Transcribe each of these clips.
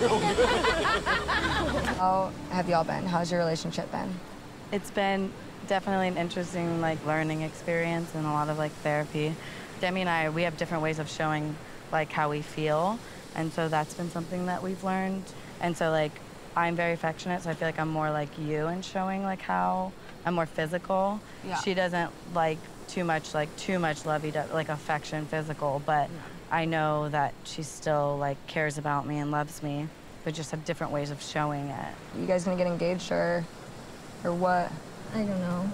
How have y'all been? How's your relationship been? It's been definitely an interesting like learning experience and a lot of like therapy. Demi and I, we have different ways of showing like how we feel, and so that's been something that we've learned. And so like I'm very affectionate, so I feel like I'm more like you in showing like how I'm more physical. Yeah. She doesn't like too much like too much lovey like affection physical, but I know that she still like cares about me and loves me, but just have different ways of showing it. You guys gonna get engaged or, or what? I don't know.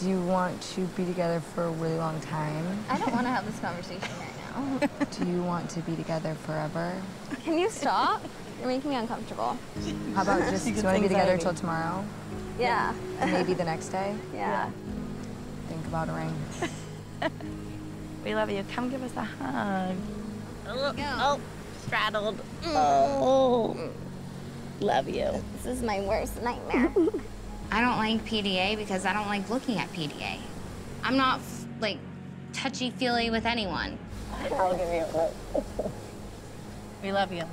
Do you want to be together for a really long time? I don't want to have this conversation right now. Do you want to be together forever? Can you stop? You're making me uncomfortable. How about just, do you want to be together anxiety. till tomorrow? Yeah. And maybe the next day? Yeah. Think about a ring. We love you. Come give us a hug. Oh, straddled. Mm. Oh. Love you. this is my worst nightmare. I don't like PDA because I don't like looking at PDA. I'm not like touchy feely with anyone, I'll give you a hug. We love you.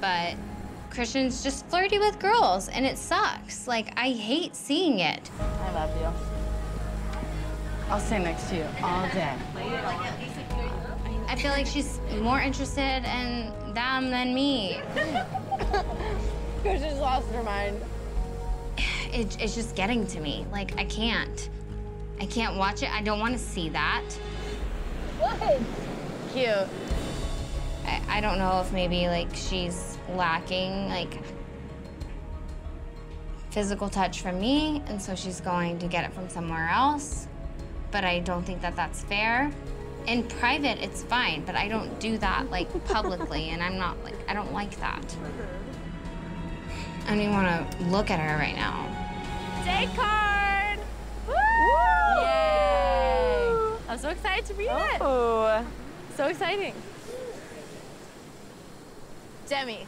but Kristian's just flirty with girls and it sucks. Like, I hate seeing it. I love you. I'll stay next to you all day. I feel like she's more interested in them than me. Because she's lost her mind. It, it's just getting to me. Like, I can't. I can't watch it. I don't want to see that. What? Cute. I, I don't know if maybe like she's lacking like physical touch from me, and so she's going to get it from somewhere else. But I don't think that that's fair. In private, it's fine, but I don't do that like publicly, and I'm not like I don't like that. I don't even want to look at her right now. Day card! Woo! Yay! I'm so excited to read it. Oh. So exciting. Demi,